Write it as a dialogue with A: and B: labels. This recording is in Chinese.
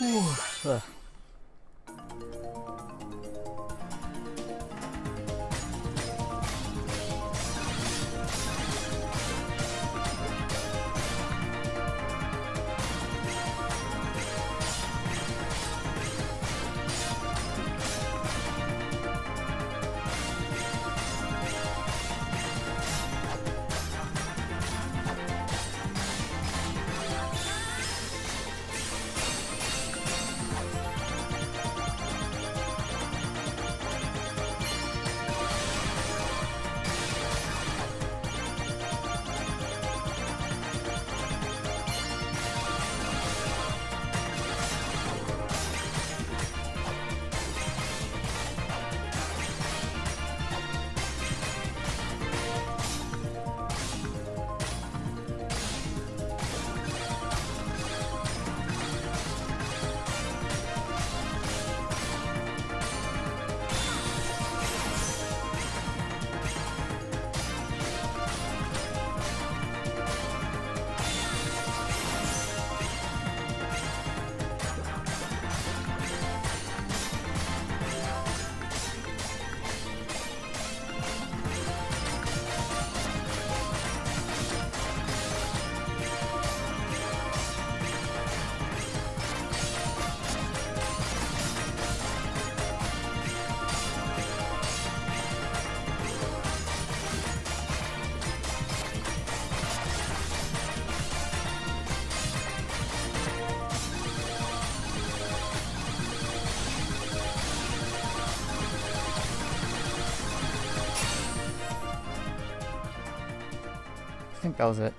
A: 哇塞！Think that was it.